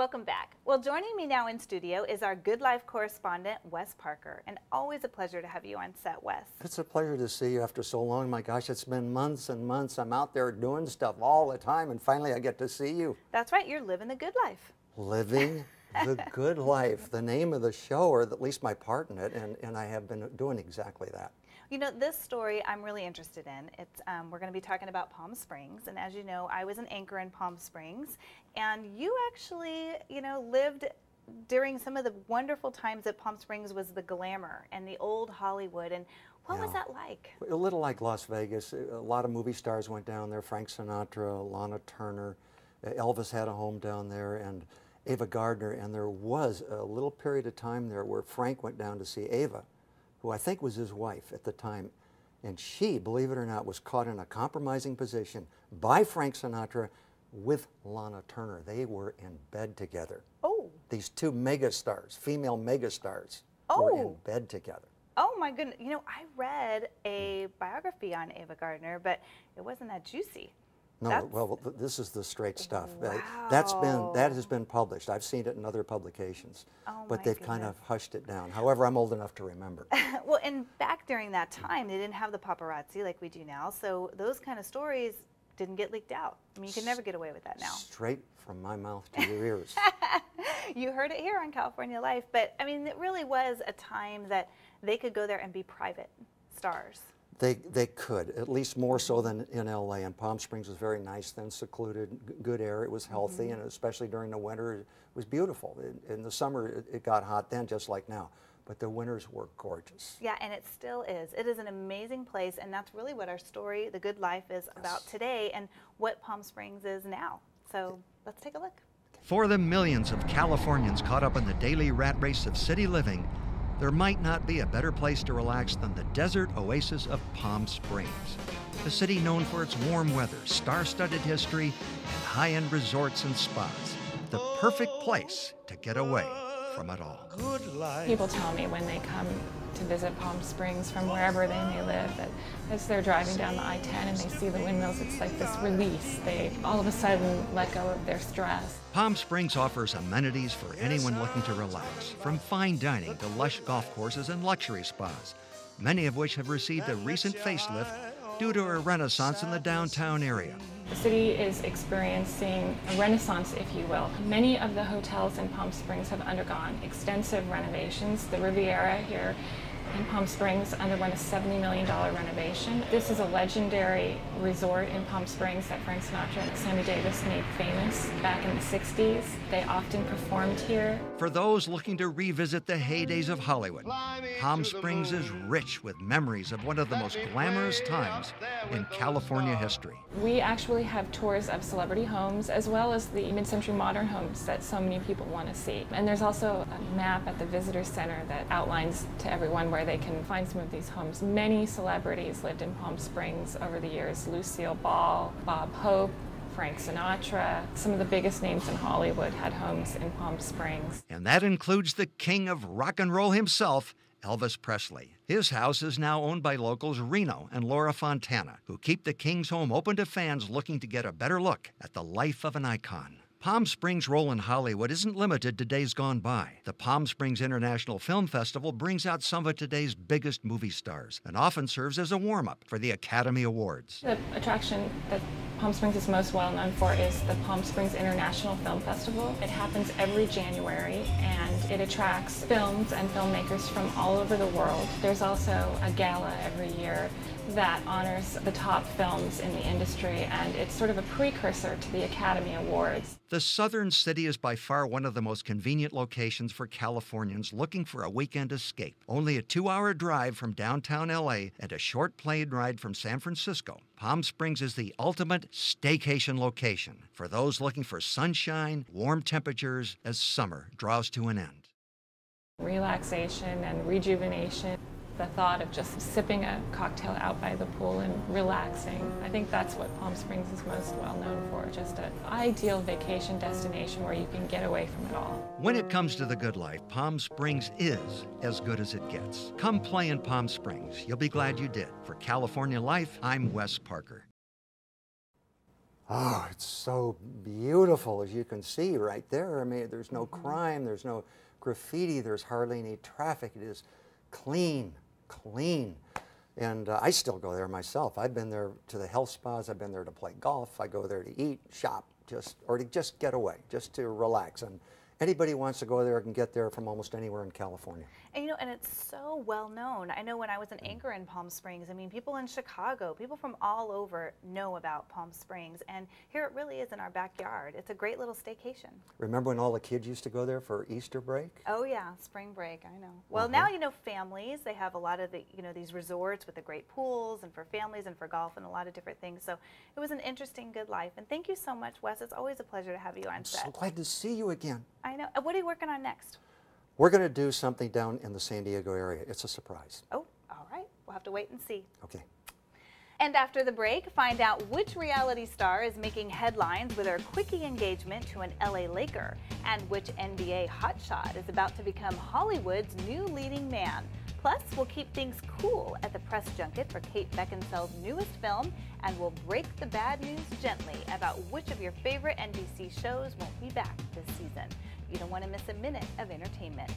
Welcome back. Well, joining me now in studio is our Good Life correspondent, Wes Parker. And always a pleasure to have you on set, Wes. It's a pleasure to see you after so long. My gosh, it's been months and months. I'm out there doing stuff all the time, and finally I get to see you. That's right, you're living the good life. Living the good life, the name of the show, or at least my part in it, and, and I have been doing exactly that. You know, this story I'm really interested in. It's um, we're going to be talking about Palm Springs, and as you know, I was an anchor in Palm Springs, and you actually, you know, lived during some of the wonderful times that Palm Springs was the glamour and the old Hollywood. And what yeah. was that like? A little like Las Vegas. A lot of movie stars went down there. Frank Sinatra, Lana Turner, Elvis had a home down there, and Ava Gardner. And there was a little period of time there where Frank went down to see Ava who I think was his wife at the time. And she, believe it or not, was caught in a compromising position by Frank Sinatra with Lana Turner. They were in bed together. Oh. These two megastars, female megastars, oh. were in oh. bed together. Oh my goodness. You know, I read a biography on Ava Gardner, but it wasn't that juicy. No, That's, well, this is the straight stuff. Wow. That's been that has been published. I've seen it in other publications, oh but they've goodness. kind of hushed it down. However, I'm old enough to remember. well, and back during that time, they didn't have the paparazzi like we do now, so those kind of stories didn't get leaked out. I mean, you can never get away with that now. Straight from my mouth to your ears. you heard it here on California Life, but I mean, it really was a time that they could go there and be private stars. They, they could, at least more so than in LA. And Palm Springs was very nice then, secluded, good air. It was healthy, mm -hmm. and especially during the winter, it was beautiful. In, in the summer, it, it, got hot then, just like now. But the winters were gorgeous. Yeah, and it still is. It is an amazing place, and that's really what our story, The Good Life, is yes. about today and what Palm Springs is now. So let's take a look. For the millions of Californians caught up in the daily rat race of city living, there might not be a better place to relax than the desert oasis of Palm Springs. A city known for its warm weather, star studded history, and high end resorts and spas. The perfect place to get away from it all. People tell me when they come to visit Palm Springs from wherever they may live that as they're driving down the I-10 and they see the windmills, it's like this release. They all of a sudden let go of their stress. Palm Springs offers amenities for anyone looking to relax, from fine dining to lush golf courses and luxury spas, many of which have received a recent facelift due to a renaissance in the downtown area. The city is experiencing a renaissance, if you will. Many of the hotels in Palm Springs have undergone extensive renovations. The Riviera here in Palm Springs underwent a $70 million renovation. This is a legendary resort in Palm Springs that Frank Sinatra and Sammy Davis made famous back in the 60s. They often performed here. For those looking to revisit the heydays of Hollywood, Palm Springs is rich with memories of one of the most glamorous times in California history. We actually have tours of celebrity homes as well as the mid-century modern homes that so many people want to see. And there's also a map at the visitor center that outlines to everyone where where they can find some of these homes. Many celebrities lived in Palm Springs over the years. Lucille Ball, Bob Hope, Frank Sinatra. Some of the biggest names in Hollywood had homes in Palm Springs. And that includes the king of rock and roll himself, Elvis Presley. His house is now owned by locals Reno and Laura Fontana, who keep the King's home open to fans looking to get a better look at the life of an icon. Palm Springs' role in Hollywood isn't limited to days gone by. The Palm Springs International Film Festival brings out some of today's biggest movie stars and often serves as a warm up for the Academy Awards. The attraction that Palm Springs is most well known for is the Palm Springs International Film Festival. It happens every January and it attracts films and filmmakers from all over the world. There's also a gala every year that honors the top films in the industry, and it's sort of a precursor to the Academy Awards. The southern city is by far one of the most convenient locations for Californians looking for a weekend escape. Only a two hour drive from downtown LA and a short plane ride from San Francisco. Palm Springs is the ultimate staycation location for those looking for sunshine, warm temperatures as summer draws to an end. Relaxation and rejuvenation the thought of just sipping a cocktail out by the pool and relaxing. I think that's what Palm Springs is most well known for, just an ideal vacation destination where you can get away from it all. When it comes to the good life, Palm Springs is as good as it gets. Come play in Palm Springs. You'll be glad you did. For California Life, I'm Wes Parker. Oh, it's so beautiful, as you can see right there. I mean, there's no Mm-hmm. crime, there's no graffiti, there's hardly any traffic. It is clean, clean. And uh, I still go there myself. I've been there to the health spas, I've been there to play golf, I go there to eat, shop, just or to just get away, just to relax. And anybody wants to go there can get there from almost anywhere in California. And you know, and it's so well known. I know when I was an anchor in Palm Springs, I mean, people in Chicago, people from all over know about Palm Springs. And here it really is in our backyard. It's a great little staycation. Remember when all the kids used to go there for Easter break? Oh yeah, spring break. I know. Well, Uh-huh. now you know families. They have a lot of the you know these resorts with the great pools and for families and for golf and a lot of different things. So it was an interesting, good life. And thank you so much, Wes. It's always a pleasure to have you on I'm set. so glad to see you again. I know. What are you working on next? We're going to do something down in the San Diego area. It's a surprise. Oh, all right. We'll have to wait and see. Okay. And after the break, find out which reality star is making headlines with her quickie engagement to an LA Laker, and which NBA hotshot is about to become Hollywood's new leading man. Plus, we'll keep things cool at the press junket for Kate Beckinsale's newest film, and we'll break the bad news gently about which of your favorite NBC shows won't be back this season. You don't want to miss a minute of entertainment.